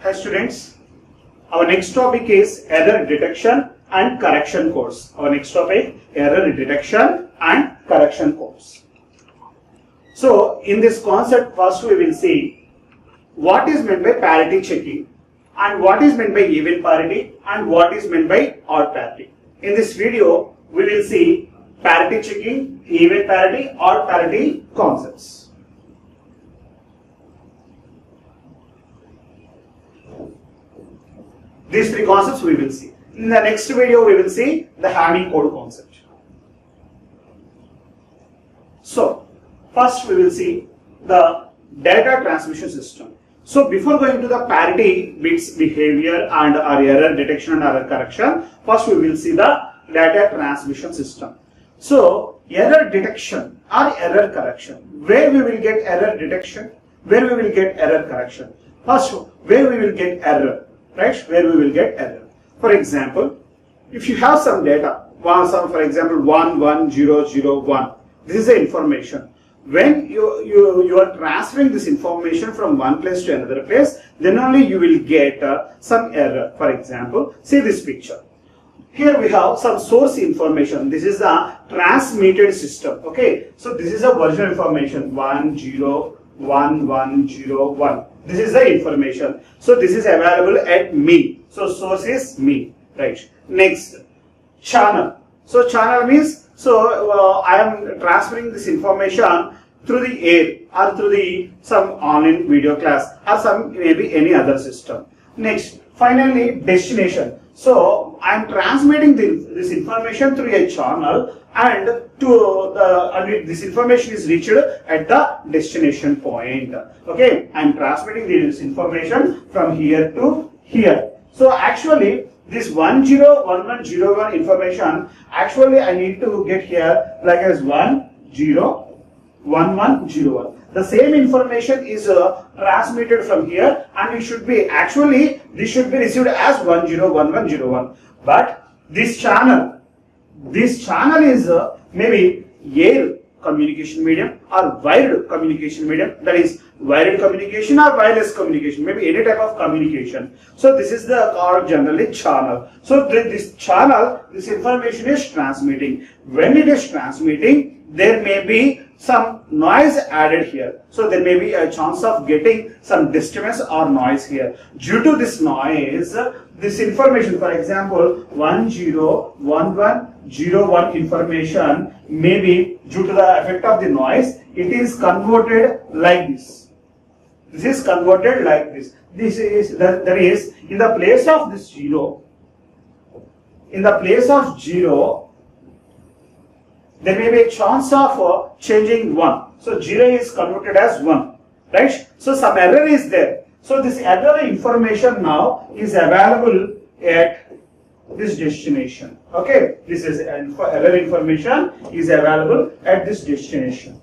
Hi students, our next topic is error detection and correction course. Our next topic error detection and correction course. So in this concept first we will see what is meant by parity checking and what is meant by even parity and what is meant by odd parity. In this video we will see parity checking, even parity, odd parity concepts. These three concepts we will see. In the next video, we will see the Hamming code concept. So, first we will see the data transmission system. So, before going to the parity bits behavior and our error detection and error correction, first we will see the data transmission system. So, error detection or error correction. Where we will get error detection? Where we will get error correction? First, where we will get error? Right, where we will get error. For example, if you have some data, one, some, for example, 1, 1, 0, 0, 1, this is the information. When you, you, you are transferring this information from one place to another place, then only you will get uh, some error. For example, see this picture. Here we have some source information. This is the transmitted system. Okay, so this is a version information 1, 0, 1, 1, 0, 1. This is the information. So this is available at me. So source is me. Right. Next, channel. So channel means, so uh, I am transferring this information through the air or through the some online video class or some maybe any other system. Next, finally destination. So I am transmitting the, this information through a channel and to the and this information is reached at the destination point. Okay, I am transmitting this information from here to here. So actually this 101101 information actually I need to get here like as 101101. The same information is uh, transmitted from here and it should be actually this should be received as 101101. But this channel, this channel is uh, maybe air communication medium or wired communication medium that is wired communication or wireless communication maybe any type of communication so this is the called generally channel so this channel this information is transmitting when it is transmitting there may be some noise added here. So there may be a chance of getting some disturbance or noise here. Due to this noise, this information, for example, 101101 information may be due to the effect of the noise, it is converted like this. This is converted like this. This is, that is, in the place of this 0, in the place of 0, there may be a chance of uh, changing 1. So 0 is converted as 1. Right? So some error is there. So this error information now is available at this destination. Okay? This is error information is available at this destination.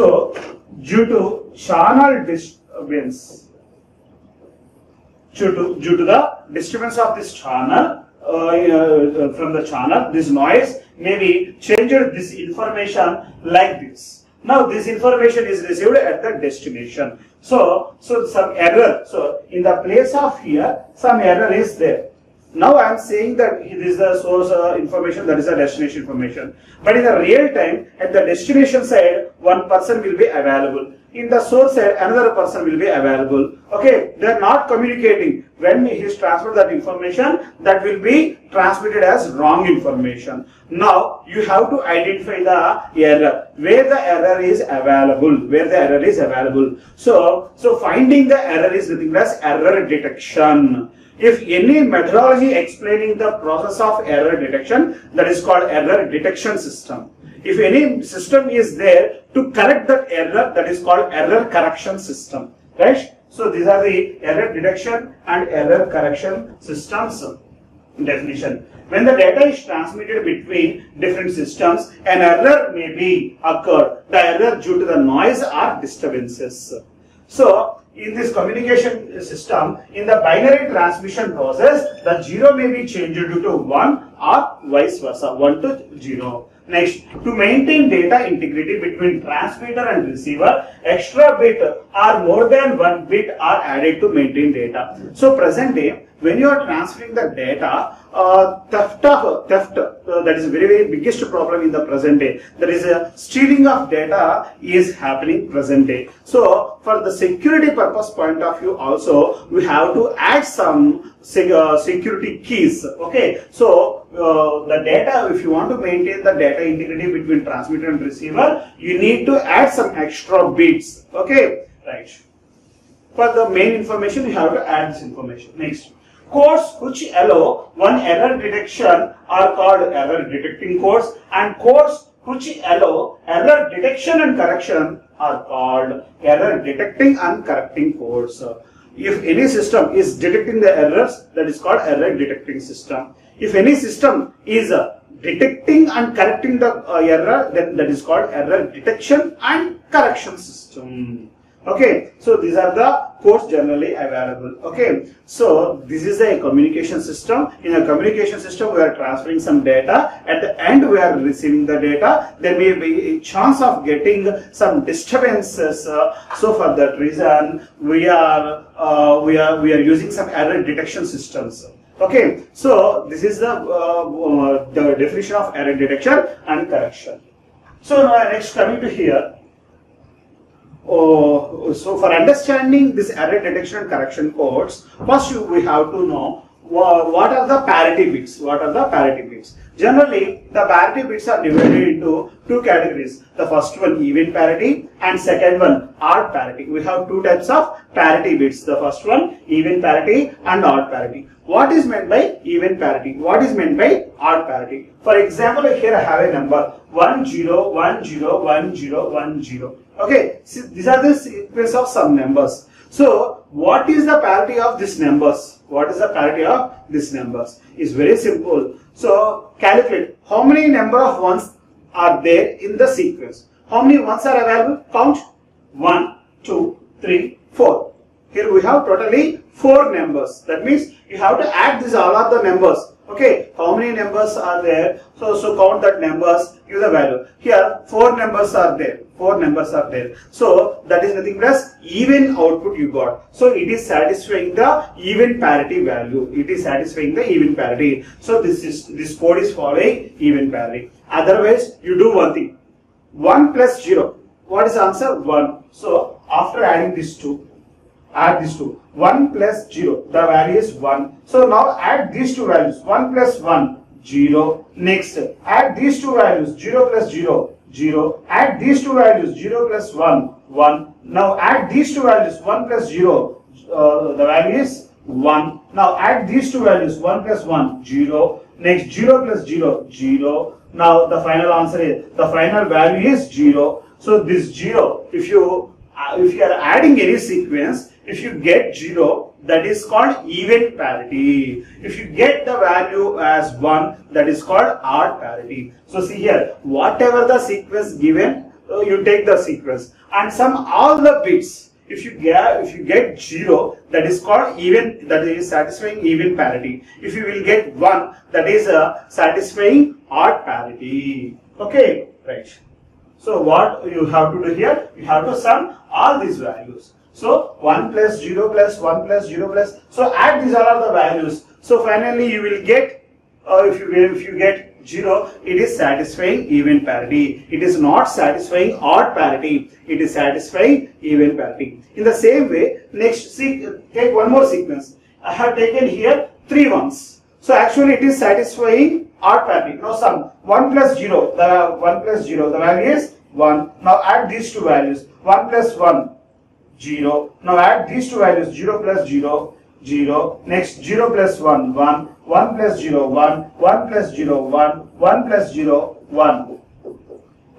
So, due to channel disturbance, due to, due to the disturbance of this channel, uh, uh, from the channel, this noise may be changed this information like this. Now this information is received at the destination. So, so some error. So in the place of here, some error is there. Now I am saying that this is the source uh, information, that is the destination information. But in the real time, at the destination side, one person will be available. In the source side, another person will be available. Okay, they are not communicating. When he is transferred that information, that will be transmitted as wrong information. Now, you have to identify the error, where the error is available, where the error is available. So, so finding the error is nothing as error detection. If any methodology explaining the process of error detection, that is called error detection system. If any system is there to correct that error, that is called error correction system. Right? So these are the error detection and error correction systems definition. When the data is transmitted between different systems, an error may be occurred. The error due to the noise or disturbances. So in this communication system, in the binary transmission process, the 0 may be changed due to 1 or vice versa, 1 to 0. Next, to maintain data integrity between transmitter and receiver, extra bit or more than one bit are added to maintain data. So present day, when you are transferring the data, uh, theft of theft uh, that is very very biggest problem in the present day. There is a stealing of data is happening present day. So for the security purpose point of view, also we have to add some uh, security keys. Okay, so uh, the data if you want to maintain the data integrity between transmitter and receiver, you need to add some extra bits. Okay, right. For the main information, you have to add this information. Next. Codes which allow one error detection are called error detecting codes and codes which allow error detection and correction are called error detecting and correcting codes. If any system is detecting the errors, that is called error detecting system. If any system is detecting and correcting the uh, error, then that is called error detection and correction system okay so these are the codes generally available. Okay so this is a communication system. In a communication system we are transferring some data. At the end we are receiving the data. There may be a chance of getting some disturbances uh, so for that reason we are uh, we are we are using some error detection systems. Okay so this is the uh, uh the definition of error detection and correction. So now next coming to here Oh, so for understanding this error detection and correction codes, first you, we have to know what are the parity bits. What are the parity bits? Generally, the parity bits are divided into two categories. The first one even parity and second one odd parity. We have two types of parity bits. The first one even parity and odd parity. What is meant by even parity? What is meant by odd parity? For example, here I have a number 10, 10, 10, 10. Okay, these are the sequence of some numbers. So, what is the parity of these numbers? What is the parity of these numbers? It's very simple. So, calculate how many number of ones are there in the sequence. How many ones are available? Count. 1, 2, 3, 4. Here we have totally 4 numbers. That means you have to add these all of the numbers Okay, how many numbers are there? So, so count that numbers, give the value. Here, four numbers are there. Four numbers are there. So, that is nothing but even output you got. So, it is satisfying the even parity value. It is satisfying the even parity. So, this is this code is following even parity. Otherwise, you do one thing. 1 plus 0. What is the answer? 1. So, after adding these two, add these two. 1 plus 0, the value is 1. So now add these two values, 1 plus 1, 0. Next, add these two values, 0 plus 0, 0. Add these two values, 0 plus 1, 1. Now add these two values, 1 plus 0, uh, the value is 1. Now add these two values, 1 plus 1, 0. Next, 0 plus 0, 0. Now the final answer is, the final value is 0. So this 0, if you, uh, if you are adding any sequence, if you get 0, that is called even parity. If you get the value as 1, that is called odd parity. So see here, whatever the sequence given, uh, you take the sequence and sum all the bits. If you get if you get 0, that is called even, that is satisfying even parity. If you will get 1, that is uh, satisfying odd parity. Okay, right. So what you have to do here, you have to sum all these values. So 1 plus 0 plus 1 plus 0 plus. So add these all are the values. So finally you will get, uh, if you if you get 0, it is satisfying even parity. It is not satisfying odd parity. It is satisfying even parity. In the same way, next take one more sequence. I have taken here three ones. So actually it is satisfying odd parity. Now sum 1 plus 0, the 1 plus 0, the value is 1. Now add these two values. 1 plus 1, 0. Now add these two values 0 plus 0, 0. Next 0 plus 1, 1. 1 plus 0, 1. 1 plus 0, 1. 1 plus 0, 1.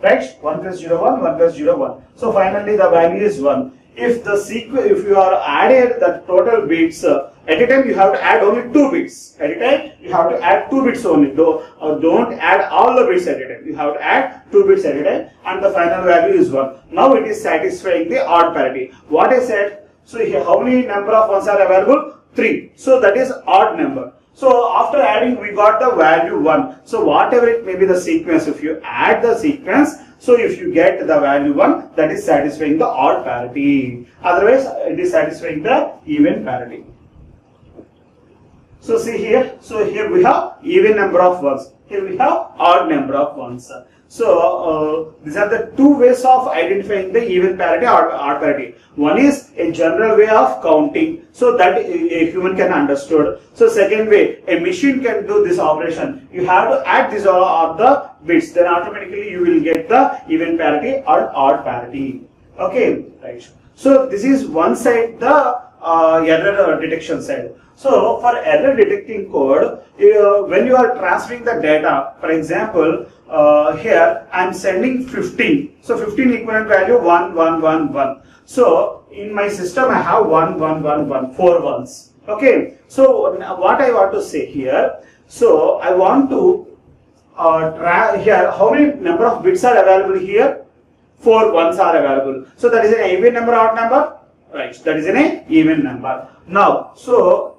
Right? 1 plus 0, 1. 1 plus 0, 1. So finally the value is 1. If the sequence, if you are added the total bits, uh, at a time you have to add only two bits. At a time you have to add two bits only. Though, uh, don't add all the bits at a time. You have to add two bits at a time and the final value is 1. Now it is satisfying the odd parity. What I said, so here how many number of ones are available? 3. So that is odd number. So after adding we got the value 1. So whatever it may be the sequence, if you add the sequence, so if you get the value 1, that is satisfying the odd parity. Otherwise, it is satisfying the even parity. So see here, so here we have even number of ones. Here we have odd number of ones. So uh, these are the two ways of identifying the even parity or odd parity. One is a general way of counting, so that a human can understood. So second way, a machine can do this operation. You have to add these all of the bits, then automatically you will get the even parity or odd parity. Okay, right. So this is one side, the uh, error detection side. So for error detecting code, uh, when you are transferring the data, for example, uh, here I am sending 15. So 15 equivalent value 1, 1, 1, 1. So in my system I have 1, 1, 1, 1, 4 ones. Okay. So what I want to say here, so I want to uh, here how many number of bits are available here? 4 ones are available. So that is an even number odd number? Right. That is an even number. Now, so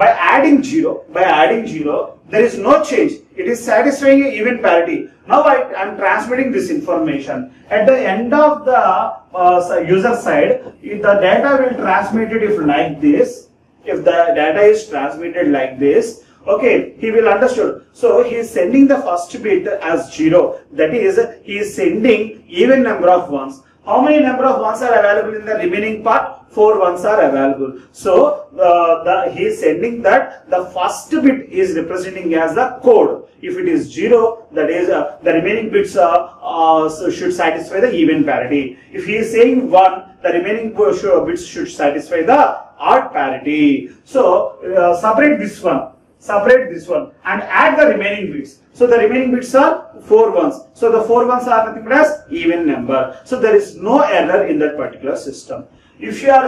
by adding 0, by adding 0, there is no change. It is satisfying even parity. Now I am transmitting this information. At the end of the uh, user side, if the data will transmit it if like this. If the data is transmitted like this, okay, he will understood. So he is sending the first bit as 0. That is, he is sending even number of ones. How many number of ones are available in the remaining part? Four ones are available. So uh, the, he is sending that the first bit is representing as the code. If it is zero, that is uh, the remaining bits uh, so should satisfy the even parity. If he is saying one, the remaining bits should satisfy the odd parity. So uh, separate this one separate this one and add the remaining bits. So the remaining bits are 4 ones. So the 4 ones are nothing but as even number. So there is no error in that particular system. If you are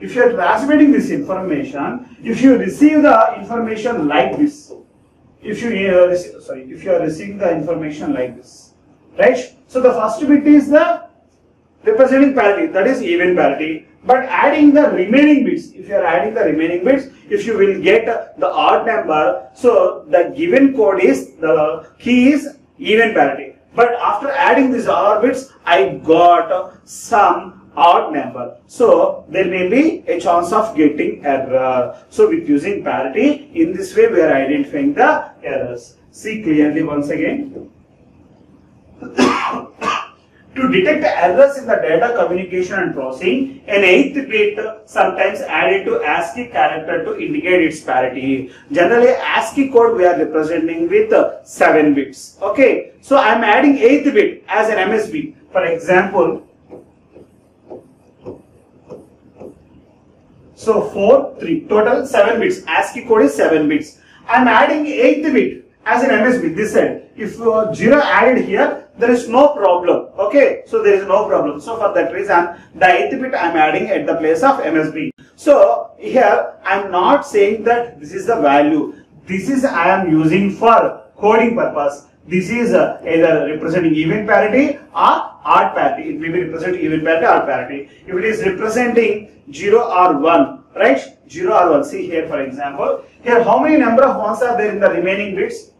if you are transmitting this information, if you receive the information like this, if you uh, sorry, if you are receiving the information like this, right? So the first bit is the representing parity, that is even parity. But adding the remaining bits, if you are adding the remaining bits, if you will get the odd number, so the given code is, the key is even parity. But after adding these odd bits, I got some odd number. So there may be a chance of getting error. So with using parity, in this way we are identifying the errors. See clearly once again. To detect errors in the data communication and processing, an eighth bit sometimes added to ASCII character to indicate its parity. Generally, ASCII code we are representing with 7 bits. Okay, so I am adding eighth bit as an MSB. For example, so 4, 3, total 7 bits. ASCII code is 7 bits. I am adding eighth bit as an MSB this side. If uh, 0 added here, there is no problem. Okay, so there is no problem. So for that reason, the eighth bit I am adding at the place of MSB. So here I am not saying that this is the value. This is I am using for coding purpose. This is uh, either representing even parity or odd parity. It may be representing even parity or parity. If it is representing 0 or 1, right? 0 or 1. See here for example. Here how many number of ones are there in the remaining bits?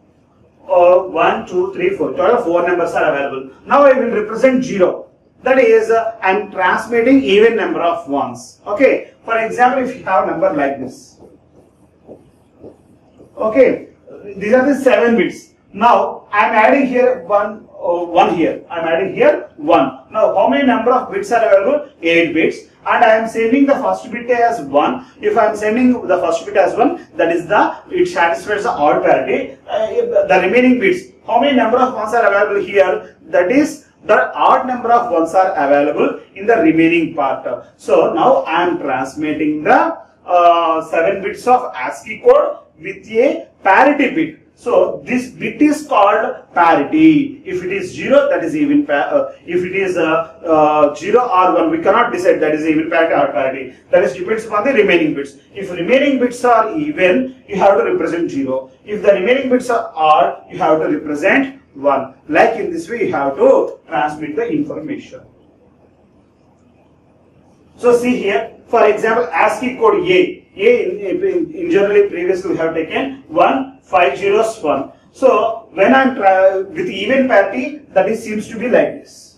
Uh, 1, 2, 3, 4. Total 4 numbers are available. Now I will represent 0. That is, uh, I am transmitting even number of ones. Okay. For example, if you have number like this. Okay. These are the 7 bits. Now, I am adding here 1, uh, 1 here. I am adding here 1. Now, how many number of bits are available? 8 bits and I am sending the first bit as 1. If I am sending the first bit as 1, that is the, it satisfies the odd parity. Uh, the remaining bits, how many number of ones are available here? That is the odd number of ones are available in the remaining part. So now I am transmitting the uh, 7 bits of ASCII code with a parity bit. So this bit is called parity. If it is zero, that is even. Uh, if it is uh, uh, zero or one, we cannot decide that is even parity or parity. That is depends upon the remaining bits. If remaining bits are even, you have to represent zero. If the remaining bits are odd, you have to represent one. Like in this way, you have to transmit the information. So see here, for example, ASCII code A. A in, in, in generally previously we have taken 1, 5 zeros 1. So when I'm with even parity, that is seems to be like this.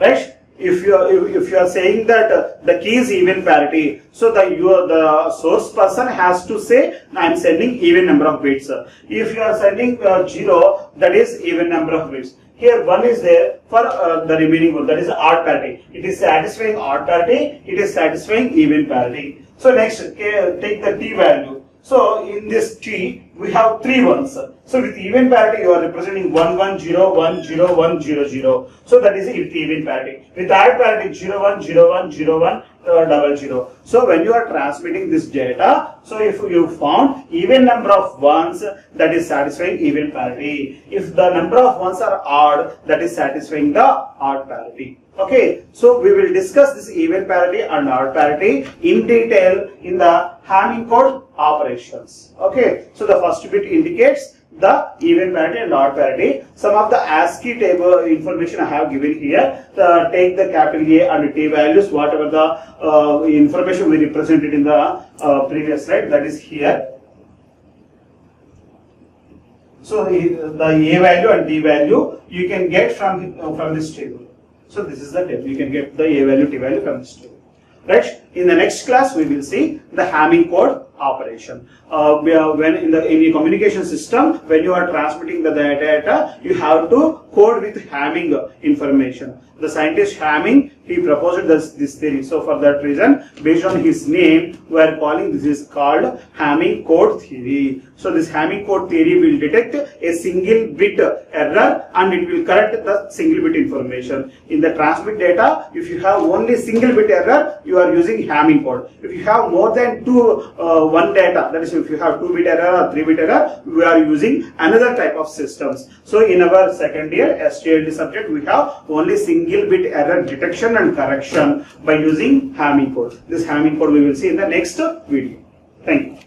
Right? If you are if you are saying that uh, the key is even parity, so the your the source person has to say I am sending even number of bits. If you are sending uh, zero, that is even number of bits. Here one is there for uh, the remaining one that is odd parity. It is satisfying odd parity. It is satisfying even parity. So next take the t value. So in this t we have three ones. So with even parity you are representing 1 1 0 1 0 1 0 0. So that is even parity. With odd parity 0 1 0 1 0 1 uh, double zero. So when you are transmitting this data, so if you found even number of ones, that is satisfying even parity. If the number of ones are odd, that is satisfying the odd parity. Okay, so we will discuss this even parity and odd parity in detail in the Hamming code operations. Okay, so the first bit indicates the even parity and odd parity. Some of the ASCII table information I have given here. The, take the capital A and T values, whatever the uh, information we represented in the uh, previous slide, that is here. So the, A value and T value you can get from from this table. So this is the table. You can get the A value, T value from this table. Right. In the next class, we will see the Hamming code operation. Uh, when in the in communication system, when you are transmitting the data, you have to code with Hamming information. The scientist Hamming, he proposed this, this theory. So for that reason, based on his name, we are calling this is called Hamming code theory. So this Hamming code theory will detect a single bit error and it will correct the single bit information. In the transmit data, if you have only single bit error, you are using Hamming code. If you have more than two uh, one data, that is if you have two bit error or three bit error, we are using another type of systems. So in our second year STLD subject, we have only single bit error detection and correction by using Hamming code. This Hamming code we will see in the next video. Thank you.